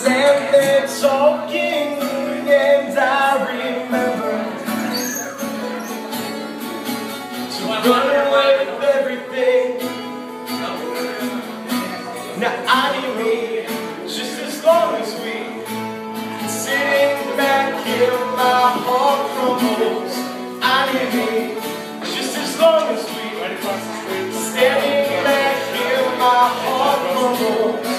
stand there talking and I remember to run away with everything. Now I need me just as long as we sitting back here, my heart crumbles. I need me just as long as we standing back here, my heart crumbles.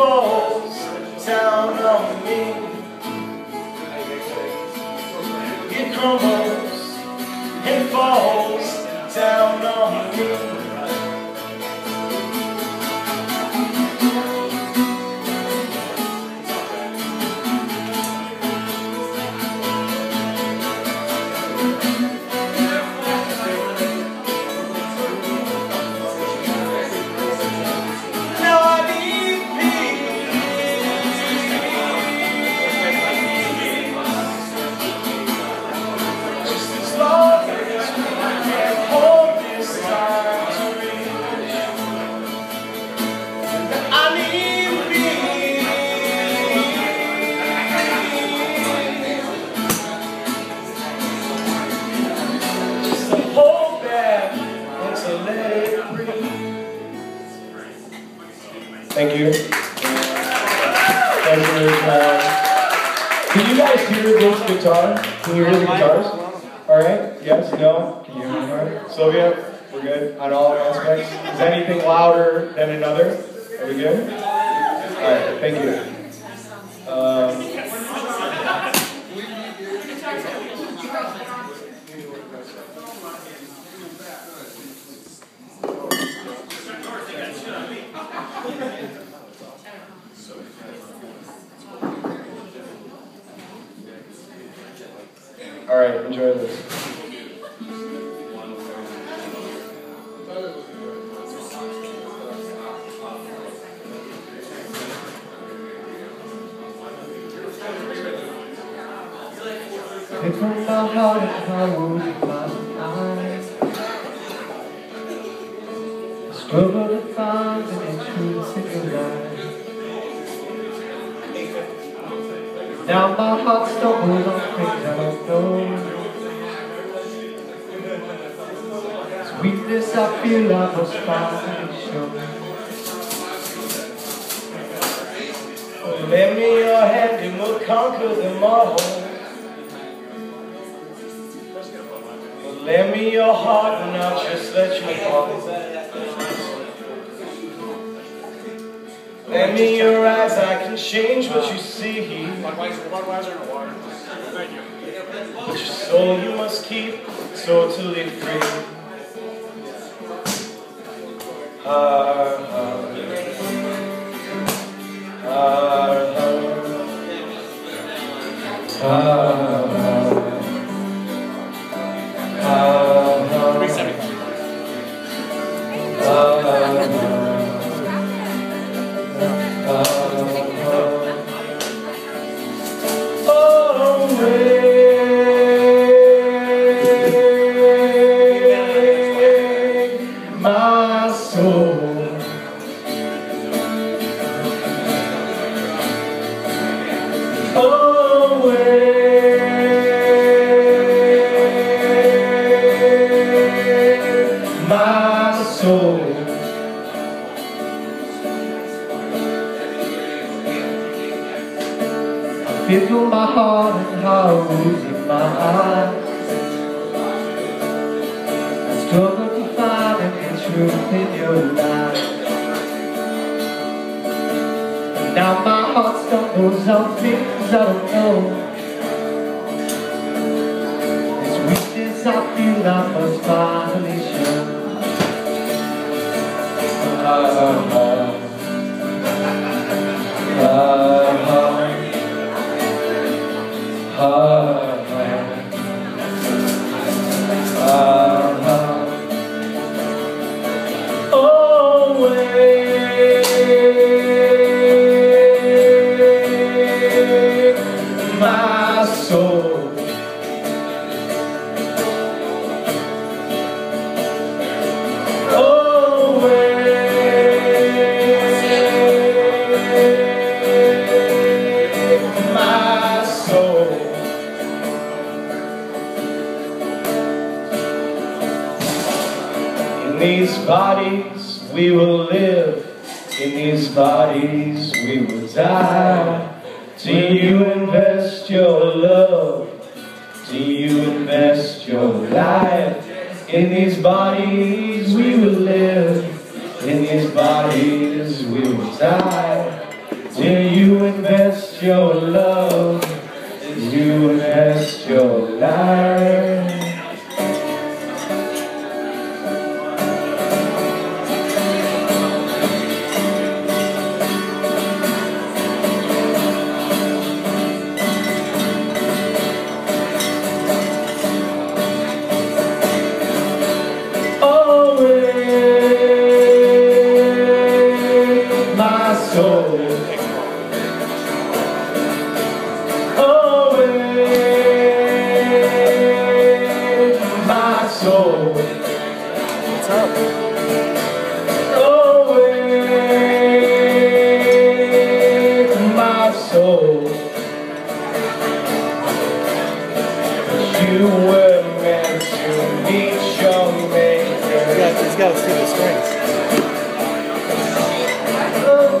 Falls down on me. It crumbles and falls down on me. Uh, can you guys hear this guitar? Can you hear the guitars? All right. Yes. No. Can you hear me? Sylvia, we're good on all aspects. Is anything louder than another? Are we good? All right. Thank you. Um, all right. Enjoy this. It from my heart and and my. I struggle to find the truth in your life. Now my heart stumbles on things I don't know. This weakness I feel I must finally show. Lend me your hand and we'll conquer them all. Lend me your heart and I'll just let you fall. Lend me your eyes, I can change what you see. But your soul you must keep totally free. Ah, Feel through my heart and hollows in my eyes. I struggle to find any truth in your life. And now my heart stumbles on things I don't know. This weakness I feel I must finally show. Bodies we will live, in these bodies we will die. Do you invest your love? Do you invest your life? In these bodies we will live, You were meant to meet your maker. He's got, he's got to see the strings. Oh,